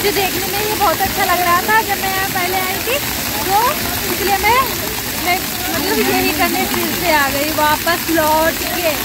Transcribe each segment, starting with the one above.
मुझे देखने में ये बहुत अच्छा लग रहा था जब मैं यहाँ पहले आई थी। तो इसलिए मैं मैं मतलब यही करने फिर से आ गई, वापस लौट के।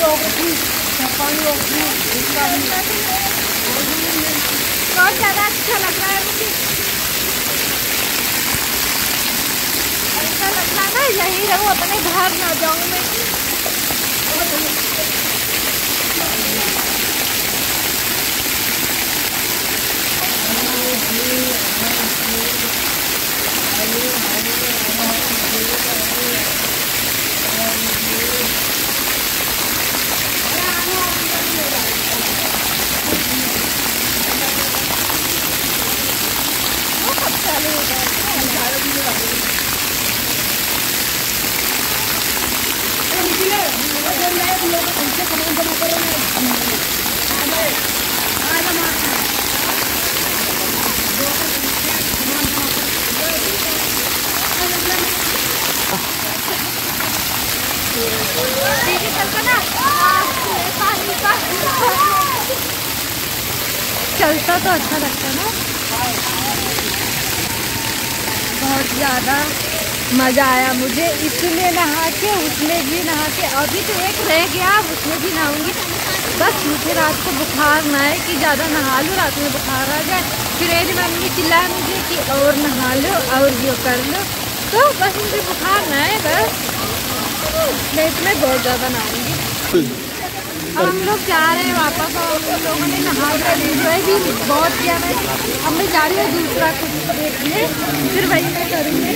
जाऊँगी ना बहुत ज़्यादा अच्छा लग रहा है मुझे। ऐसा लग रहा है। ना यही रहूँ, अपने घर ना जाऊँ मैं चलता तो अच्छा लगता ना? बहुत ज़्यादा मज़ा आया मुझे। इसमें नहा के उसमें भी नहा के अभी तो एक रह गया उसमें भी नहाऊँगी। बस मुझे रात को बुखार ना आए कि ज़्यादा नहा लो, रात में बुखार आ जाए। फिर एक मम्मी चिल्लाए मुझे कि और नहा लो और ये कर लो। तो बस मुझे बुखार ना आए, बस। मैं इसमें बहुत ज़्यादा नहाऊँगी। अब हम लोग जा रहे हैं वापस और हम लोगों ने नहा कर भी बहुत किया। मैं अब मैं जा रही हूँ दूसरा कुछ देखने फिर वही मैं करूँगी।